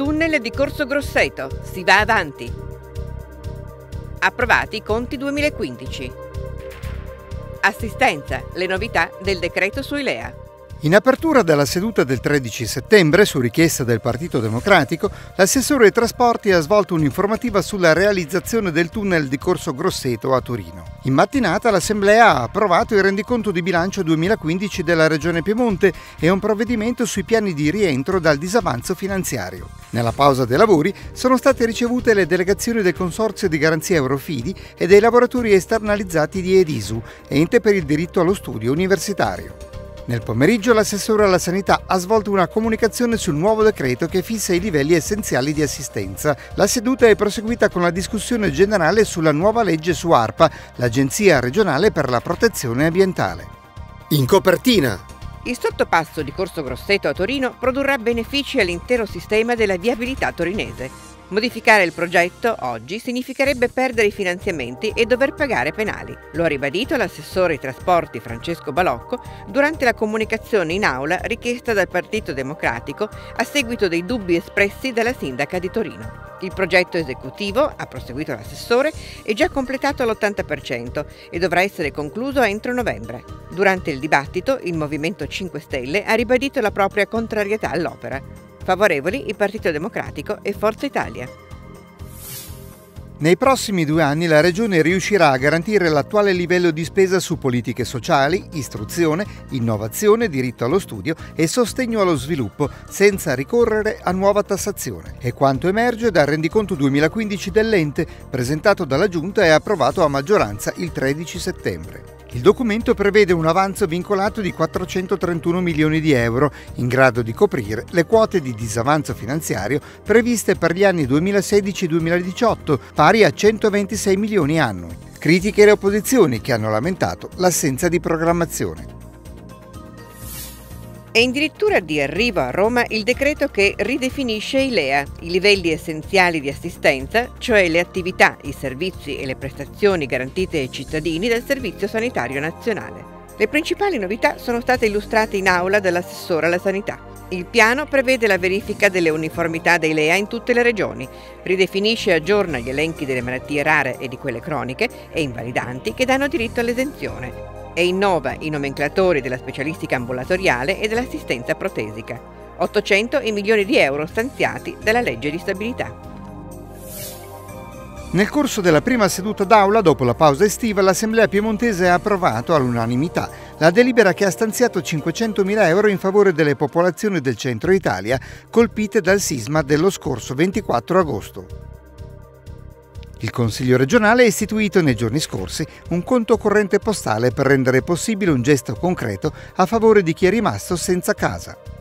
Tunnel di Corso Grosseto. Si va avanti. Approvati i conti 2015. Assistenza. Le novità del decreto sui LEA. In apertura della seduta del 13 settembre, su richiesta del Partito Democratico, l'assessore ai trasporti ha svolto un'informativa sulla realizzazione del tunnel di Corso Grosseto a Torino. In mattinata l'Assemblea ha approvato il rendiconto di bilancio 2015 della Regione Piemonte e un provvedimento sui piani di rientro dal disavanzo finanziario. Nella pausa dei lavori sono state ricevute le delegazioni del Consorzio di Garanzia Eurofidi e dei lavoratori esternalizzati di Edisu, ente per il diritto allo studio universitario. Nel pomeriggio l'assessore alla sanità ha svolto una comunicazione sul nuovo decreto che fissa i livelli essenziali di assistenza. La seduta è proseguita con la discussione generale sulla nuova legge su ARPA, l'Agenzia regionale per la protezione ambientale. In copertina, il sottopasso di Corso Grosseto a Torino produrrà benefici all'intero sistema della viabilità torinese. Modificare il progetto oggi significherebbe perdere i finanziamenti e dover pagare penali. Lo ha ribadito l'assessore ai trasporti Francesco Balocco durante la comunicazione in aula richiesta dal Partito Democratico a seguito dei dubbi espressi dalla sindaca di Torino. Il progetto esecutivo, ha proseguito l'assessore, è già completato all'80% e dovrà essere concluso entro novembre. Durante il dibattito il Movimento 5 Stelle ha ribadito la propria contrarietà all'opera. Favorevoli il Partito Democratico e Forza Italia. Nei prossimi due anni la Regione riuscirà a garantire l'attuale livello di spesa su politiche sociali, istruzione, innovazione, diritto allo studio e sostegno allo sviluppo, senza ricorrere a nuova tassazione. È quanto emerge dal rendiconto 2015 dell'ente, presentato dalla Giunta e approvato a maggioranza il 13 settembre. Il documento prevede un avanzo vincolato di 431 milioni di euro, in grado di coprire le quote di disavanzo finanziario previste per gli anni 2016-2018, pari a 126 milioni annui. Critiche le opposizioni che hanno lamentato l'assenza di programmazione. È addirittura di arrivo a Roma il decreto che ridefinisce i LEA, i livelli essenziali di assistenza, cioè le attività, i servizi e le prestazioni garantite ai cittadini dal Servizio Sanitario Nazionale. Le principali novità sono state illustrate in aula dall'assessore alla sanità. Il piano prevede la verifica delle uniformità dei LEA in tutte le regioni, ridefinisce e aggiorna gli elenchi delle malattie rare e di quelle croniche e invalidanti che danno diritto all'esenzione e innova i nomenclatori della specialistica ambulatoriale e dell'assistenza protesica. 800 i milioni di euro stanziati dalla legge di stabilità. Nel corso della prima seduta d'aula, dopo la pausa estiva, l'Assemblea piemontese ha approvato all'unanimità la delibera che ha stanziato 500.000 euro in favore delle popolazioni del centro Italia colpite dal sisma dello scorso 24 agosto. Il Consiglio regionale ha istituito nei giorni scorsi un conto corrente postale per rendere possibile un gesto concreto a favore di chi è rimasto senza casa.